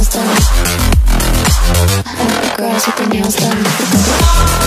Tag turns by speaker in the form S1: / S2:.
S1: nails done. I like the girls with the nails done.